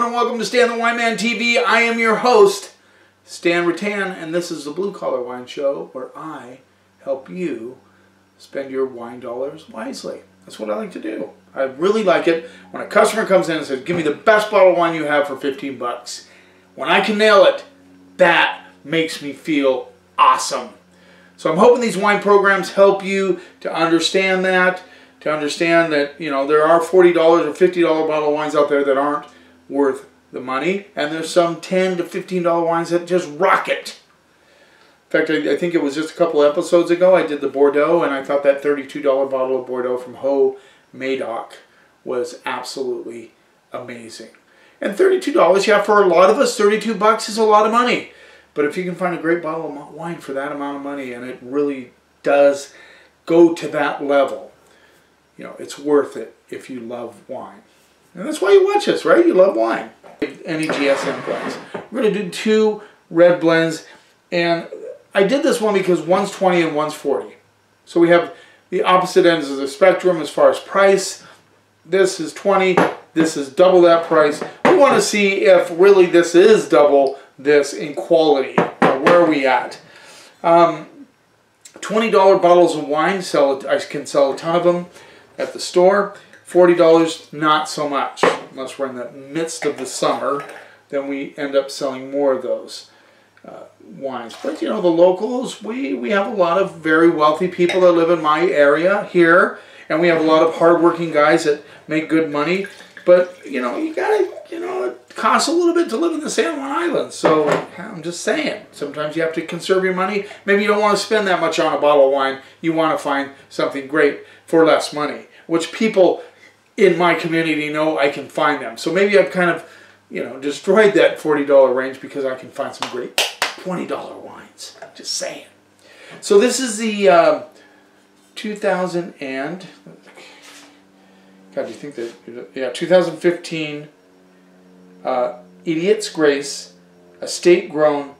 everyone, and welcome to Stan the Wine Man TV. I am your host, Stan Reitan, and this is the Blue Collar Wine Show where I help you spend your wine dollars wisely. That's what I like to do. I really like it when a customer comes in and says, give me the best bottle of wine you have for 15 bucks. When I can nail it, that makes me feel awesome. So I'm hoping these wine programs help you to understand that, to understand that, you know, there are $40 or $50 bottle wines out there that aren't worth the money, and there's some 10 to $15 wines that just rock it. In fact, I, I, think it was just a couple episodes ago I did the Bordeaux, and I thought that $32 bottle of Bordeaux from Haut Medoc was absolutely amazing. And $32, yeah, for a lot of us, 32 bucks is a lot of money. But if you can find a great bottle of wine for that amount of money, and it really does go to that level, you know, it's worth it if you love wine. And that's why you watch us, right? You love wine. Any GSM blends. We're going to do two red blends. And I did this one because one's 20 and one's 40. So we have the opposite ends of the spectrum as far as price. This is 20. This is double that price. We want to see if really this is double this in quality. Where are we at? Um, $20 bottles of wine, sell. I can sell a ton of them at the store. $40, not so much. Unless we're in the midst of the summer, then we end up selling more of those uh, wines. But you know, the locals, we, we have a lot of very wealthy people that live in my area here, and we have a lot of hardworking guys that make good money. But you know, you gotta, you know, it costs a little bit to live in the San Juan Islands. So I'm just saying, sometimes you have to conserve your money. Maybe you don't want to spend that much on a bottle of wine. You want to find something great for less money which people in my community know I can find them. So maybe I've kind of, you know, destroyed that $40 range because I can find some great $20 wines. Just saying. So this is the uh, 2000 and, God, do you think that, yeah, 2015 uh, Idiot's Grace Estate Grown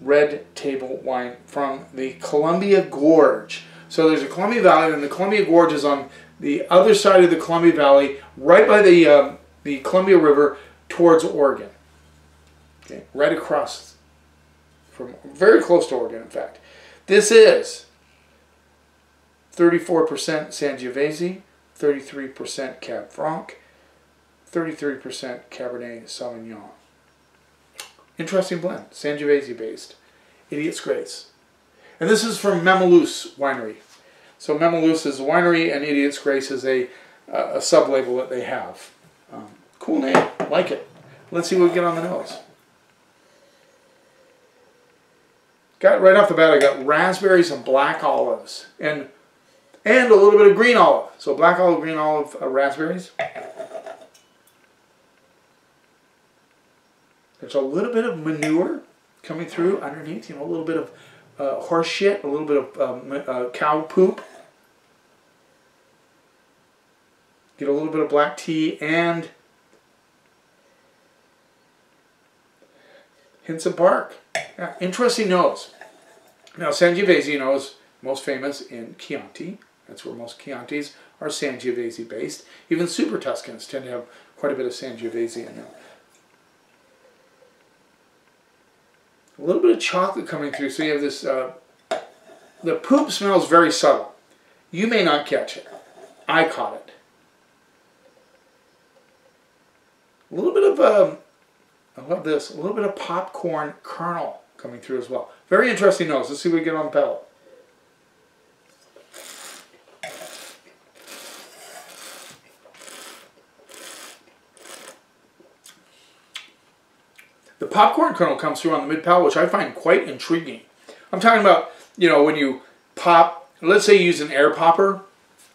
Red Table Wine from the Columbia Gorge. So there's a Columbia Valley, and the Columbia Gorge is on the other side of the Columbia Valley, right by the, um, the Columbia River towards Oregon. Okay, right across, from very close to Oregon, in fact. This is 34% Sangiovese, 33% Cab Franc, 33% Cabernet Sauvignon. Interesting blend, Sangiovese based. Idiot's Grace. And this is from Memaloose Winery. So Memaloose is a winery, and Idiot's Grace is a, uh, a sub-label that they have. Um, cool name, like it. Let's see what we get on the nose. Got right off the bat, I got raspberries and black olives, and and a little bit of green olive. So black olive, green olive, uh, raspberries. There's a little bit of manure coming through underneath, you know, a little bit of uh, horse shit, a little bit of um, uh, cow poop. Get a little bit of black tea and hints of bark. Yeah, interesting nose. Now Sangiovese nose most famous in Chianti. That's where most Chiantis are Sangiovese based. Even Super Tuscans tend to have quite a bit of Sangiovese in them. A little bit of chocolate coming through, so you have this, uh, the poop smells very subtle. You may not catch it. I caught it. A little bit of, um, I love this, a little bit of popcorn kernel coming through as well. Very interesting nose. Let's see what we get on the palate. The popcorn kernel comes through on the mid palate, which I find quite intriguing. I'm talking about, you know, when you pop, let's say you use an air popper,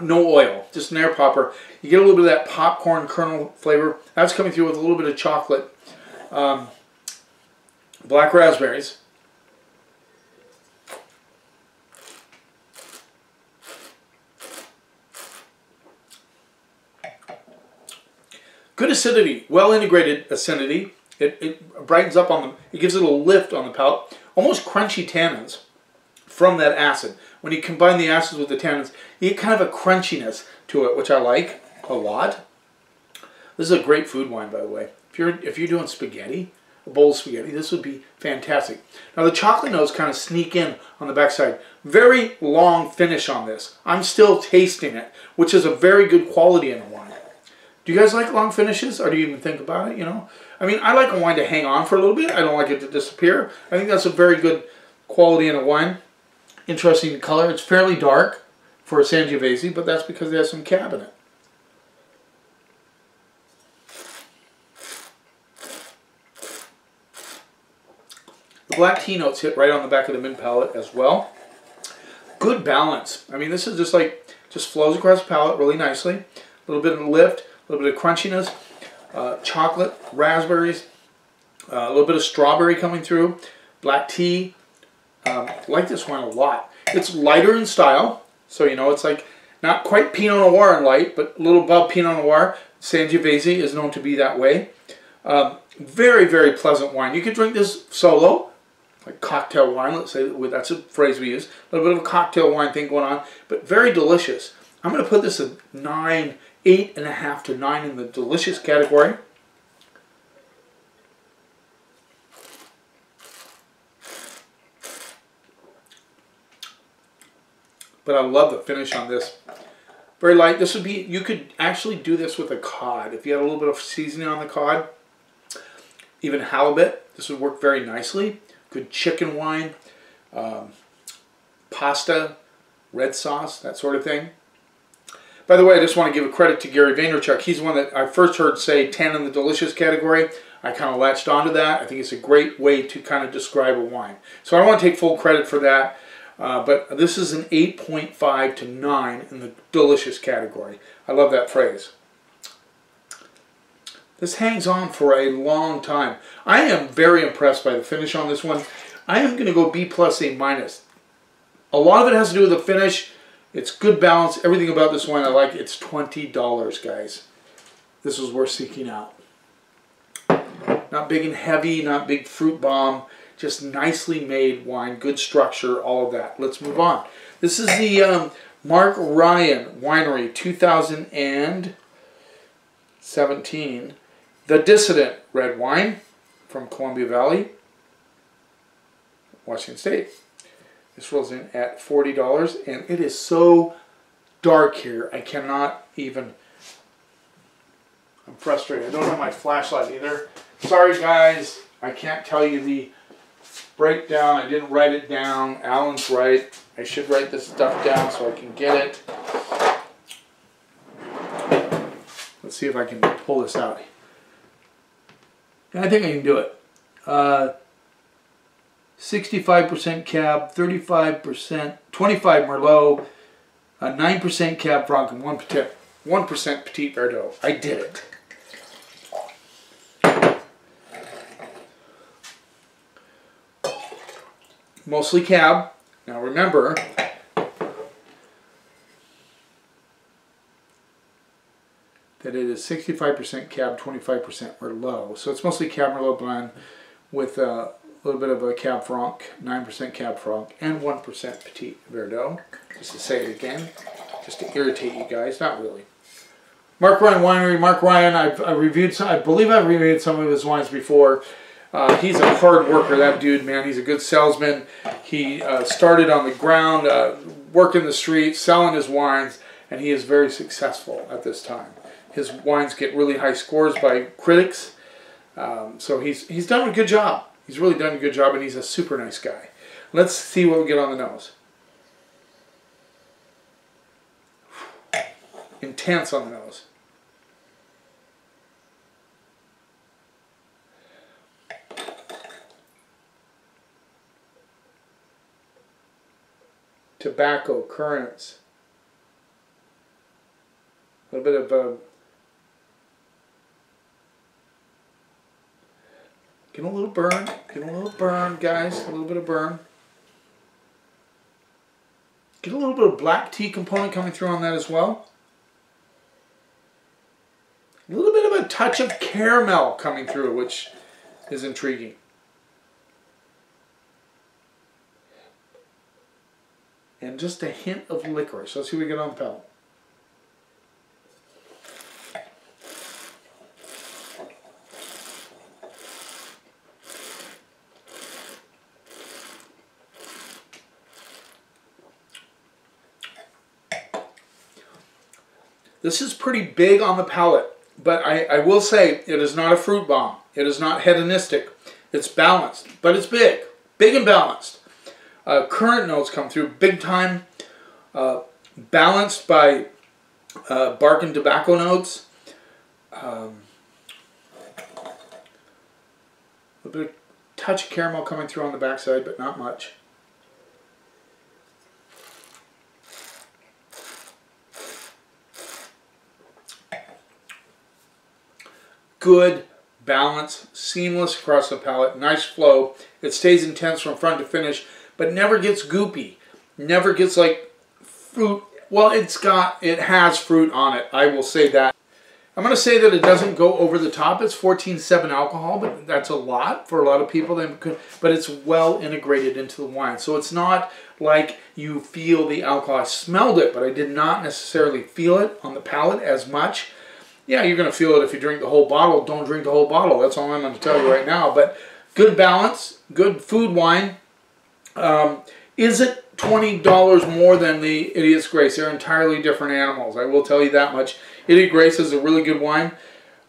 no oil, just an air popper. You get a little bit of that popcorn kernel flavor. That's coming through with a little bit of chocolate. Um, black raspberries. Good acidity, well integrated acidity. It, it brightens up on the, it gives it a lift on the palate. Almost crunchy tannins from that acid. When you combine the acids with the tannins, you get kind of a crunchiness to it, which I like a lot. This is a great food wine, by the way. If if you're if you're doing spaghetti, a bowl of spaghetti, this would be fantastic. Now the chocolate notes kind of sneak in on the backside. Very long finish on this. I'm still tasting it, which is a very good quality in a wine. Do you guys like long finishes, or do you even think about it? You know, I mean, I like a wine to hang on for a little bit. I don't like it to disappear. I think that's a very good quality in a wine. Interesting color. It's fairly dark for a Sangiovese, but that's because it has some cab in it. The black tea notes hit right on the back of the mid palate as well. Good balance. I mean, this is just like, just flows across the palate really nicely. A little bit of lift, a little bit of crunchiness, uh, chocolate, raspberries, uh, a little bit of strawberry coming through, black tea. Um, like this wine a lot. It's lighter in style, so you know it's like not quite Pinot Noir in light, but a little above Pinot Noir. Sangiovese is known to be that way. Um, very, very pleasant wine. You could drink this solo, like cocktail wine. Let's say that's a phrase we use. A little bit of a cocktail wine thing going on, but very delicious. I'm going to put this at nine, eight and a half to nine in the delicious category. But I love the finish on this. Very light. This would be, you could actually do this with a cod. If you had a little bit of seasoning on the cod, even halibut, this would work very nicely. Good chicken wine, um, pasta, red sauce, that sort of thing. By the way, I just want to give a credit to Gary Vaynerchuk. He's one that I first heard say 10 in the delicious category. I kind of latched onto that. I think it's a great way to kind of describe a wine. So I don't want to take full credit for that. Uh, but this is an 8.5 to 9 in the delicious category. I love that phrase. This hangs on for a long time. I am very impressed by the finish on this one. I am going to go B plus A minus. A lot of it has to do with the finish. It's good balance. Everything about this wine I like. It's $20, guys. This is worth seeking out. Not big and heavy, not big fruit bomb just nicely made wine, good structure, all of that. Let's move on. This is the um, Mark Ryan Winery 2017. The Dissident Red Wine from Columbia Valley, Washington State. This rolls in at $40 and it is so dark here. I cannot even, I'm frustrated. I don't have my flashlight either. Sorry guys, I can't tell you the breakdown. I didn't write it down. Alan's right. I should write this stuff down so I can get it. Let's see if I can pull this out. I think I can do it. Uh, 65% uh, cab, 35%, 25 Merlot, 9% uh, cab franc, and 1%, Petit, 1% Petit Verdot. I did it. mostly cab. Now remember, that it is 65% cab, 25% Merlot. So it's mostly cab Merlot blend with a little bit of a cab franc, 9% cab franc, and 1% Petit Verdot. Just to say it again, just to irritate you guys, not really. Mark Ryan Winery, Mark Ryan, I've, I've reviewed, some, I believe I've reviewed some of his wines before. Uh, he's a hard worker, that dude, man. He's a good salesman. He uh, started on the ground, uh, working the streets, selling his wines, and he is very successful at this time. His wines get really high scores by critics, um, so he's he's done a good job. He's really done a good job, and he's a super nice guy. Let's see what we get on the nose. Intense on the nose. tobacco, currants, a little bit of uh, get a little burn, get a little burn, guys, a little bit of burn. Get a little bit of black tea component coming through on that as well. A little bit of a touch of caramel coming through, which is intriguing. and just a hint of licorice. Let's see what we get on the palate. This is pretty big on the palate, but I, I will say it is not a fruit bomb. It is not hedonistic. It's balanced, but it's big. Big and balanced. Uh, currant notes come through big time, uh, balanced by uh, bark and tobacco notes. Um, a bit of touch of caramel coming through on the backside, but not much. Good balance, seamless across the palate, nice flow. It stays intense from front to finish, but never gets goopy. Never gets like fruit. Well, it's got, it has fruit on it. I will say that. I'm going to say that it doesn't go over the top. It's 14.7 alcohol, but that's a lot for a lot of people. But it's well integrated into the wine. So it's not like you feel the alcohol. I smelled it, but I did not necessarily feel it on the palate as much. Yeah, you're going to feel it if you drink the whole bottle. Don't drink the whole bottle. That's all I'm going to tell you right now. But good balance, good food wine. Um, is it $20 more than the Idiot's Grace? They're entirely different animals. I will tell you that much. Idiot Grace is a really good wine.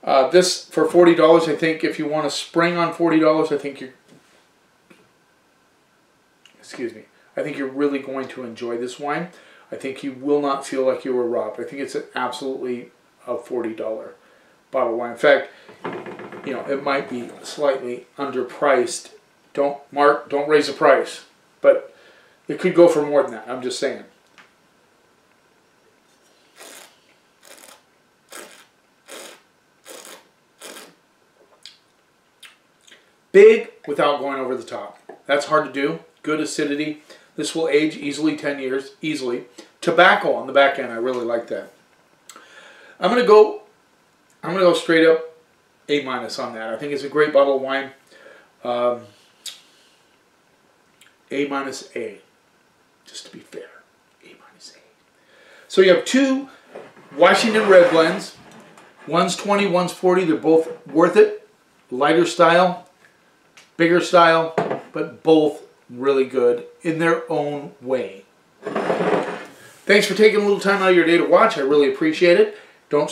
Uh, this, for $40, I think if you want to spring on $40, I think you're... Excuse me. I think you're really going to enjoy this wine. I think you will not feel like you were robbed. I think it's an absolutely a $40 bottle wine. In fact, you know, it might be slightly underpriced. Don't, Mark, don't raise the price. But it could go for more than that. I'm just saying. Big without going over the top. That's hard to do. Good acidity. This will age easily 10 years, easily. Tobacco on the back end, I really like that. I'm gonna go. I'm gonna go straight up A minus on that. I think it's a great bottle of wine. Um, a minus A, just to be fair. A minus A. So you have two Washington Red blends. One's 20, one's 40. They're both worth it. Lighter style, bigger style, but both really good in their own way. Thanks for taking a little time out of your day to watch. I really appreciate it. Don't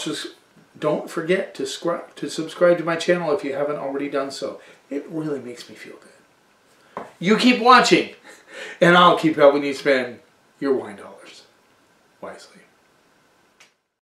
don't forget to to subscribe to my channel if you haven't already done so. It really makes me feel good. You keep watching, and I'll keep helping you spend your wine dollars wisely.